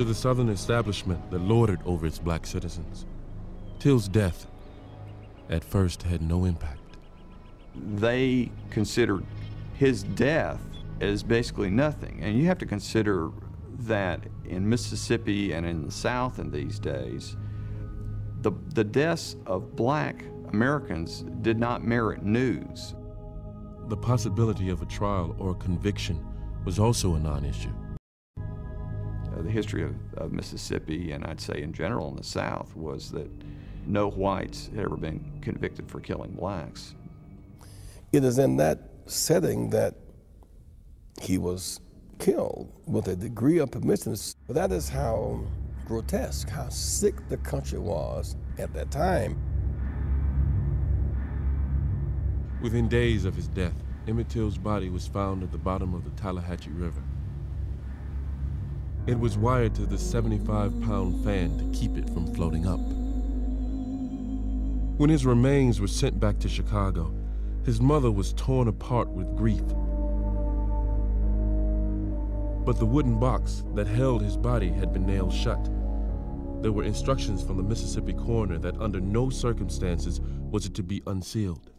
to the Southern establishment that lorded over its black citizens. Till's death at first had no impact. They considered his death as basically nothing. And you have to consider that in Mississippi and in the South in these days, the, the deaths of black Americans did not merit news. The possibility of a trial or a conviction was also a non issue. The history of, of Mississippi, and I'd say in general in the South, was that no whites had ever been convicted for killing blacks. It is in that setting that he was killed with a degree of permissiveness. But that is how grotesque, how sick the country was at that time. Within days of his death, Emmett Till's body was found at the bottom of the Tallahatchie River. It was wired to the 75 pound fan to keep it from floating up. When his remains were sent back to Chicago, his mother was torn apart with grief. But the wooden box that held his body had been nailed shut. There were instructions from the Mississippi coroner that under no circumstances was it to be unsealed.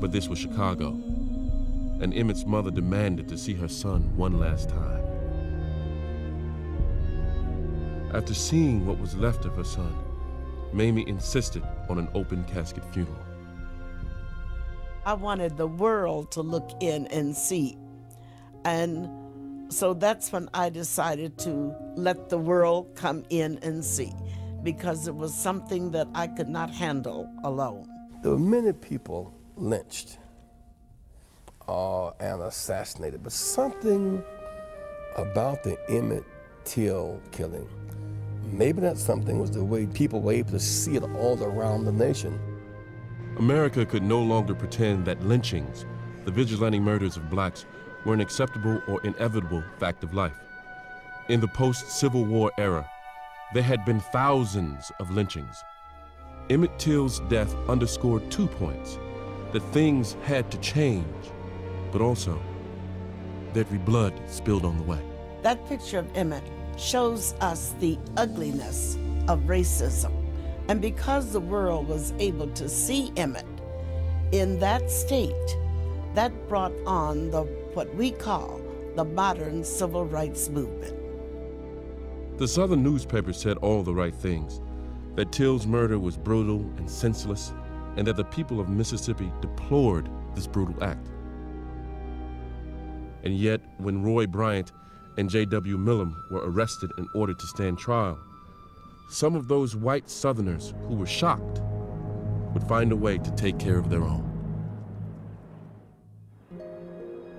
But this was Chicago, and Emmett's mother demanded to see her son one last time. After seeing what was left of her son, Mamie insisted on an open casket funeral. I wanted the world to look in and see. And so that's when I decided to let the world come in and see because it was something that I could not handle alone. There were many people lynched uh, and assassinated, but something about the Emmett Till killing Maybe that something was the way people were able to see it all around the nation. America could no longer pretend that lynchings, the vigilante murders of blacks, were an acceptable or inevitable fact of life. In the post-Civil War era, there had been thousands of lynchings. Emmett Till's death underscored two points, that things had to change, but also there'd be blood spilled on the way. That picture of Emmett shows us the ugliness of racism. And because the world was able to see Emmett in that state, that brought on the what we call the modern civil rights movement. The Southern newspaper said all the right things, that Till's murder was brutal and senseless, and that the people of Mississippi deplored this brutal act. And yet, when Roy Bryant and J.W. Milam were arrested in order to stand trial, some of those white Southerners who were shocked would find a way to take care of their own.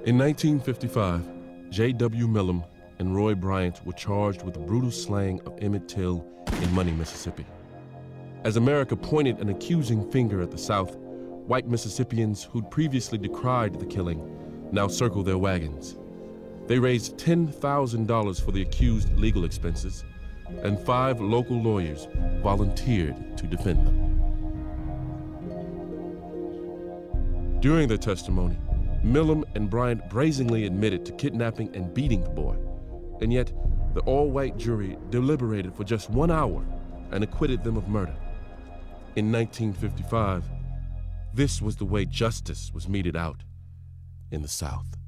In 1955, J.W. Milam and Roy Bryant were charged with the brutal slaying of Emmett Till in Money, Mississippi. As America pointed an accusing finger at the South, white Mississippians who'd previously decried the killing now circled their wagons. They raised $10,000 for the accused legal expenses, and five local lawyers volunteered to defend them. During their testimony, Milam and Bryant brazenly admitted to kidnapping and beating the boy, and yet the all-white jury deliberated for just one hour and acquitted them of murder. In 1955, this was the way justice was meted out in the South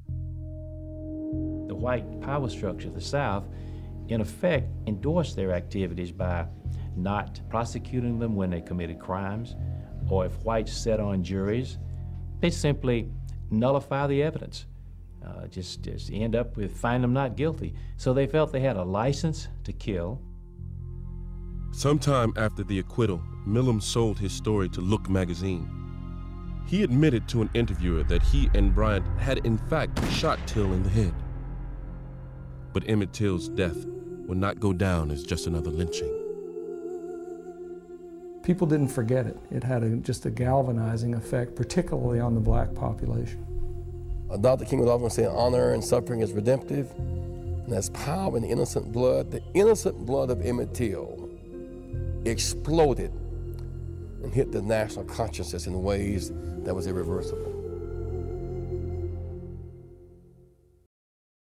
white power structure of the South, in effect, endorsed their activities by not prosecuting them when they committed crimes, or if whites sat on juries, they simply nullify the evidence. Uh, just, just end up with find them not guilty. So they felt they had a license to kill. Sometime after the acquittal, Milam sold his story to Look magazine. He admitted to an interviewer that he and Bryant had in fact shot Till in the head. But Emmett Till's death would not go down as just another lynching. People didn't forget it. It had a, just a galvanizing effect, particularly on the black population. Dr. King would often say honor and suffering is redemptive, and there's power in innocent blood. The innocent blood of Emmett Till exploded and hit the national consciousness in ways that was irreversible.